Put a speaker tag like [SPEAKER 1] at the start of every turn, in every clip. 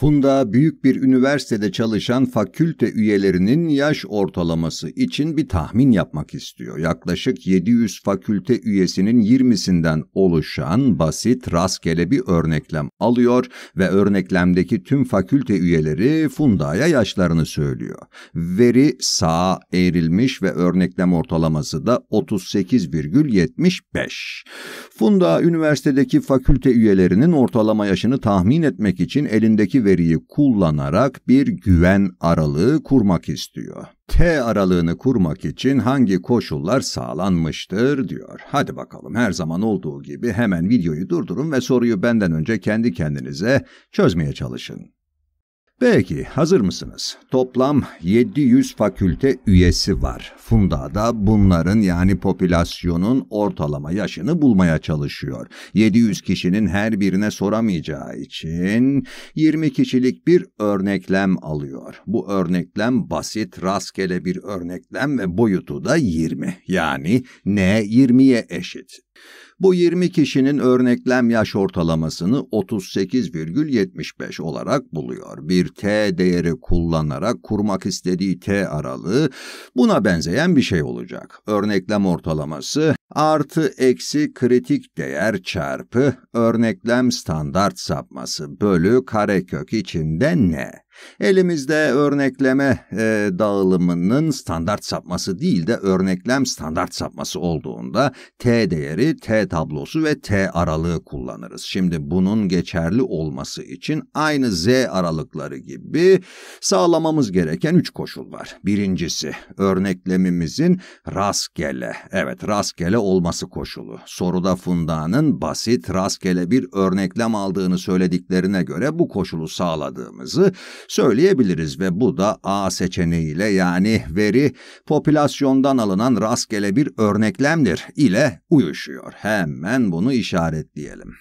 [SPEAKER 1] Funda büyük bir üniversitede çalışan fakülte üyelerinin yaş ortalaması için bir tahmin yapmak istiyor. Yaklaşık 700 fakülte üyesinin 20'sinden oluşan basit rastgele bir örneklem alıyor ve örneklemdeki tüm fakülte üyeleri Funda'ya yaşlarını söylüyor. Veri sağa eğrilmiş ve örneklem ortalaması da 38,75. Funda üniversitedeki fakülte üyelerinin ortalama yaşını tahmin etmek için elindeki veriyi kullanarak bir güven aralığı kurmak istiyor. T aralığını kurmak için hangi koşullar sağlanmıştır diyor. Hadi bakalım her zaman olduğu gibi hemen videoyu durdurun ve soruyu benden önce kendi kendinize çözmeye çalışın. Peki, hazır mısınız? Toplam 700 fakülte üyesi var. Funda da bunların yani popülasyonun ortalama yaşını bulmaya çalışıyor. 700 kişinin her birine soramayacağı için 20 kişilik bir örneklem alıyor. Bu örneklem basit, rastgele bir örneklem ve boyutu da 20. Yani n 20'ye eşit. Bu 20 kişinin örneklem yaş ortalamasını 38,75 olarak buluyor. Bir T değeri kullanarak kurmak istediği T aralığı buna benzeyen bir şey olacak. Örneklem ortalaması artı eksi kritik değer çarpı örneklem standart sapması bölü karekök içinde ne? Elimizde örnekleme e, dağılımının standart sapması değil de örneklem standart sapması olduğunda t değeri, t tablosu ve t aralığı kullanırız. Şimdi bunun geçerli olması için aynı z aralıkları gibi sağlamamız gereken üç koşul var. Birincisi örneklemimizin rastgele, evet rastgele olması koşulu. Soruda Funda'nın basit rastgele bir örneklem aldığını söylediklerine göre bu koşulu sağladığımızı söyleyebiliriz ve bu da A seçeneğiyle yani veri popülasyondan alınan rastgele bir örneklemdir ile uyuşuyor. Hemen bunu işaretleyelim.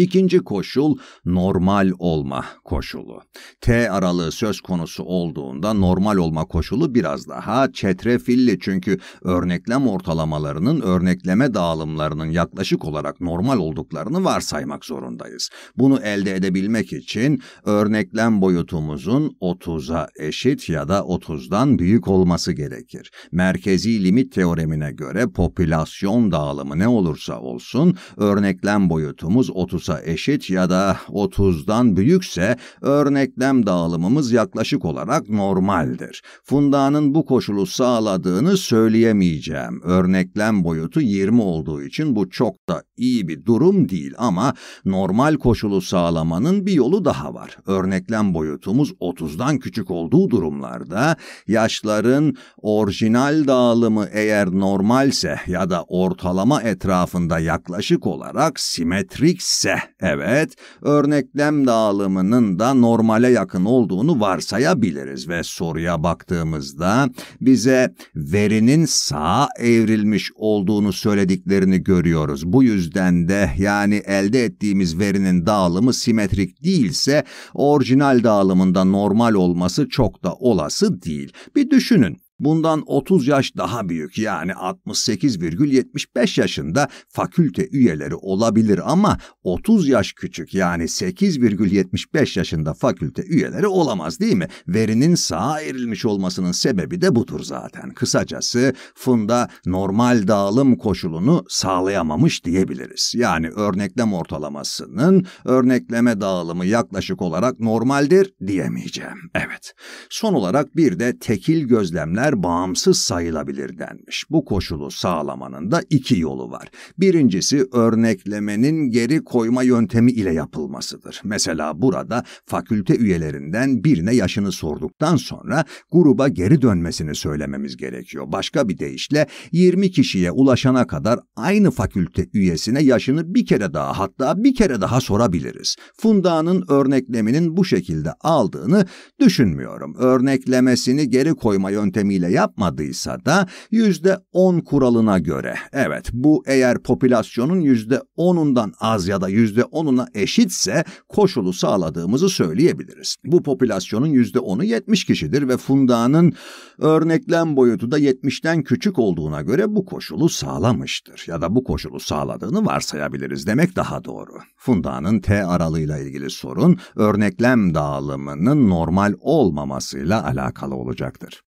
[SPEAKER 1] İkinci koşul normal olma koşulu. T aralığı söz konusu olduğunda normal olma koşulu biraz daha çetrefilli çünkü örneklem ortalamalarının örnekleme dağılımlarının yaklaşık olarak normal olduklarını varsaymak zorundayız. Bunu elde edebilmek için örneklem boyutumuzun 30'a eşit ya da 30'dan büyük olması gerekir. Merkezi limit teoremine göre popülasyon dağılımı ne olursa olsun örneklem boyutumuz 30'a 30'a eşit ya da 30'dan büyükse örneklem dağılımımız yaklaşık olarak normaldir. Funda'nın bu koşulu sağladığını söyleyemeyeceğim. Örneklem boyutu 20 olduğu için bu çok da iyi bir durum değil ama normal koşulu sağlamanın bir yolu daha var. Örneklem boyutumuz 30'dan küçük olduğu durumlarda yaşların orijinal dağılımı eğer normalse ya da ortalama etrafında yaklaşık olarak simetrikse evet, örneklem dağılımının da normale yakın olduğunu varsayabiliriz ve soruya baktığımızda bize verinin sağa evrilmiş olduğunu söylediklerini görüyoruz. Bu yüzden de yani elde ettiğimiz verinin dağılımı simetrik değilse orijinal dağılımında normal olması çok da olası değil. Bir düşünün bundan 30 yaş daha büyük yani 68,75 yaşında fakülte üyeleri olabilir ama 30 yaş küçük yani 8,75 yaşında fakülte üyeleri olamaz değil mi? Verinin sağa erilmiş olmasının sebebi de budur zaten. Kısacası Funda normal dağılım koşulunu sağlayamamış diyebiliriz. Yani örneklem ortalamasının örnekleme dağılımı yaklaşık olarak normaldir diyemeyeceğim. Evet. Son olarak bir de tekil gözlemler değer bağımsız sayılabilir denmiş. Bu koşulu sağlamanın da iki yolu var. Birincisi örneklemenin geri koyma yöntemi ile yapılmasıdır. Mesela burada fakülte üyelerinden birine yaşını sorduktan sonra gruba geri dönmesini söylememiz gerekiyor. Başka bir deyişle 20 kişiye ulaşana kadar aynı fakülte üyesine yaşını bir kere daha hatta bir kere daha sorabiliriz. Funda'nın örnekleminin bu şekilde aldığını düşünmüyorum. Örneklemesini geri koyma yöntemiyle ile yapmadıysa da %10 kuralına göre. Evet bu eğer popülasyonun %10'undan az ya da %10'una eşitse koşulu sağladığımızı söyleyebiliriz. Bu popülasyonun %10'u 70 kişidir ve Funda'nın örneklem boyutu da 70'ten küçük olduğuna göre bu koşulu sağlamıştır. Ya da bu koşulu sağladığını varsayabiliriz demek daha doğru. Funda'nın T aralığıyla ilgili sorun örneklem dağılımının normal olmamasıyla alakalı olacaktır.